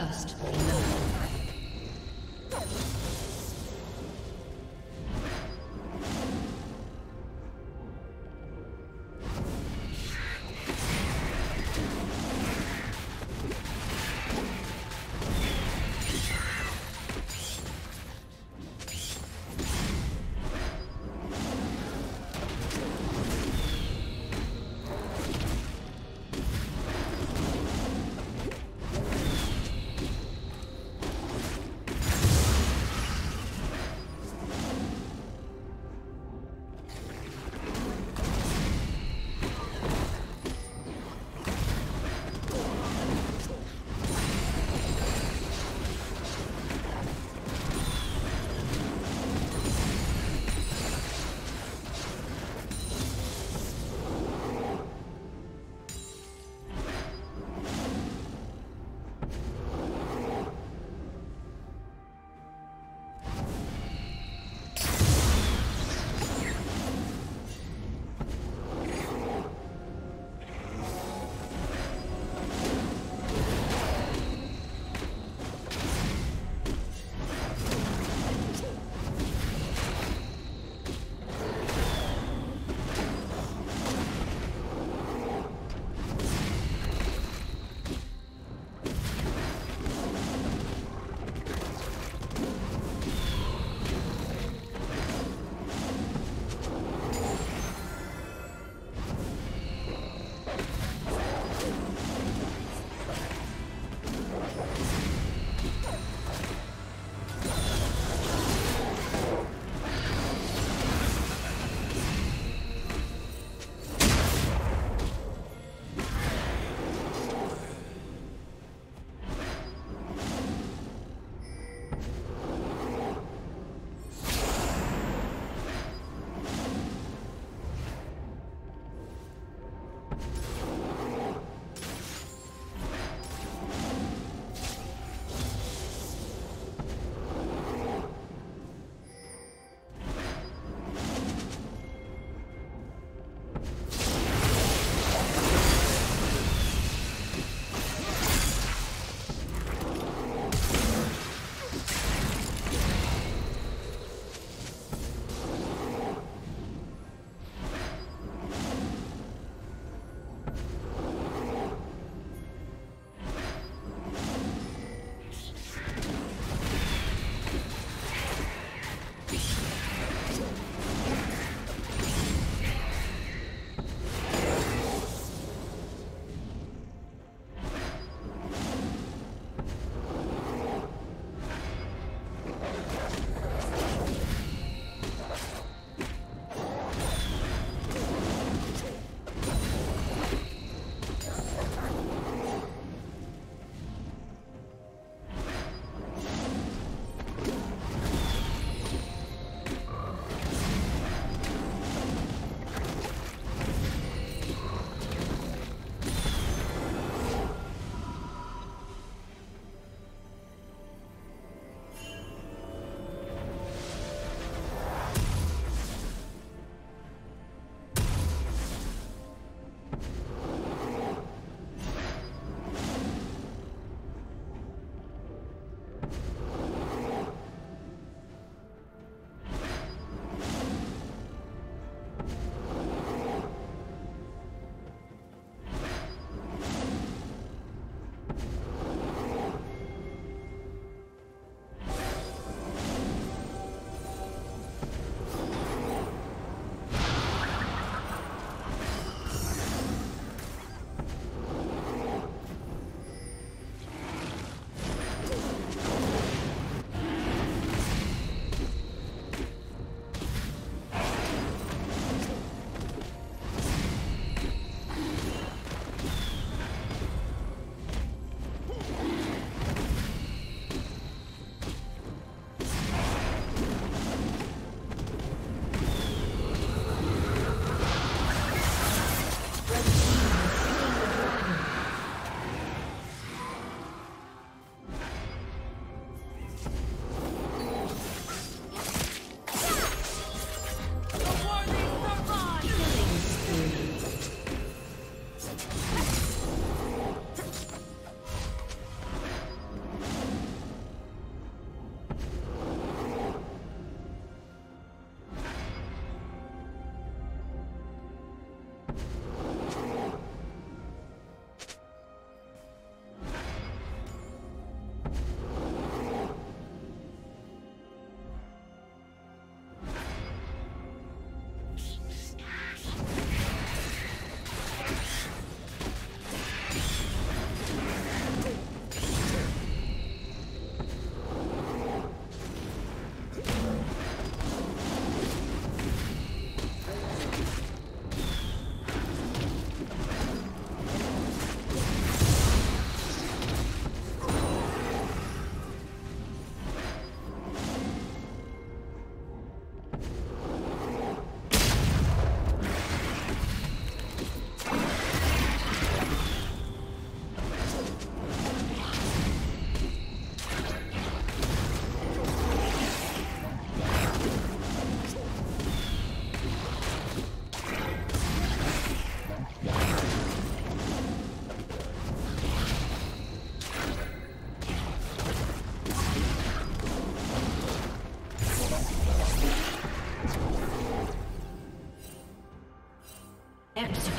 First blood.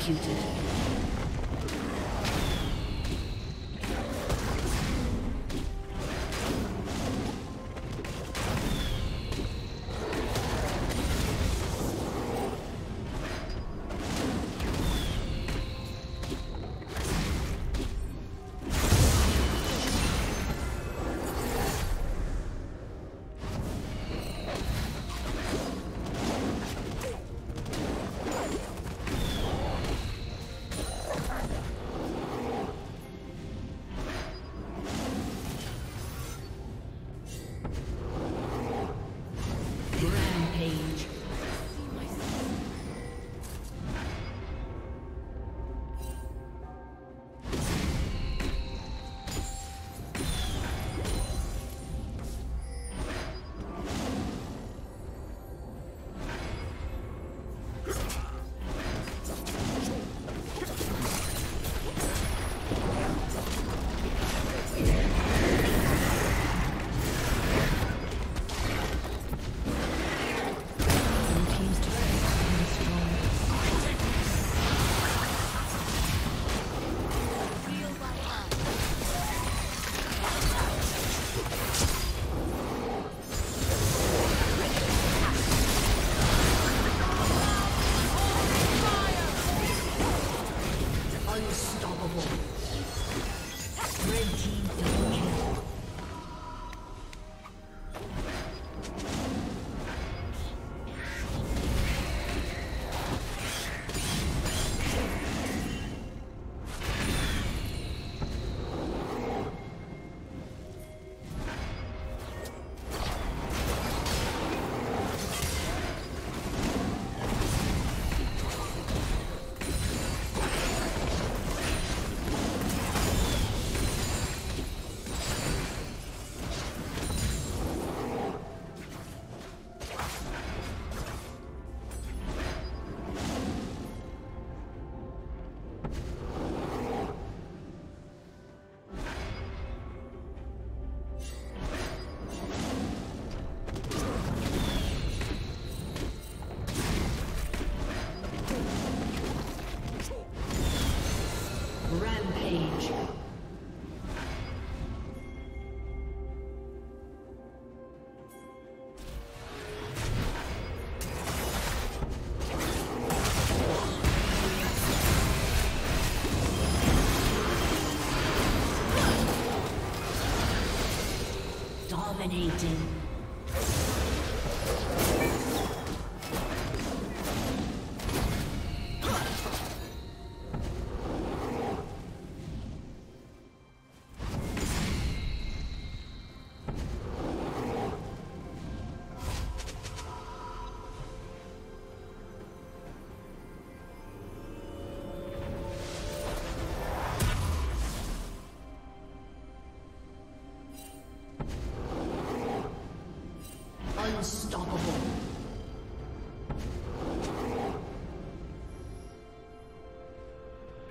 executed. Rampage. Dominating.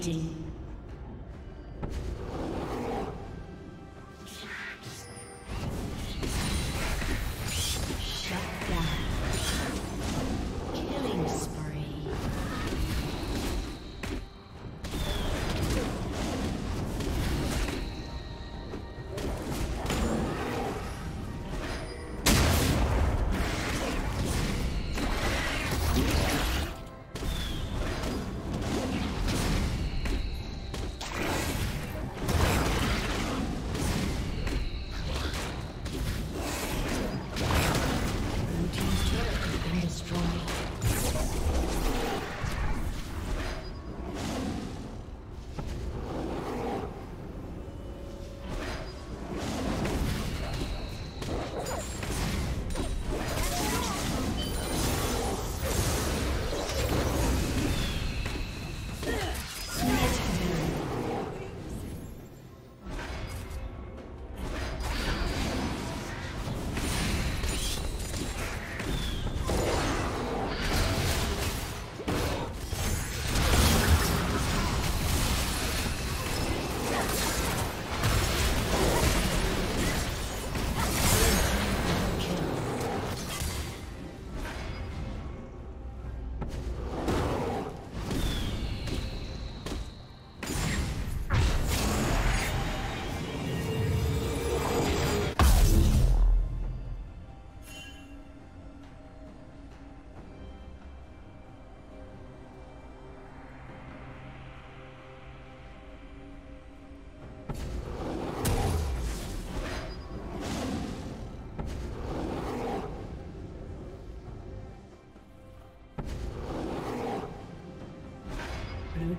Dominating.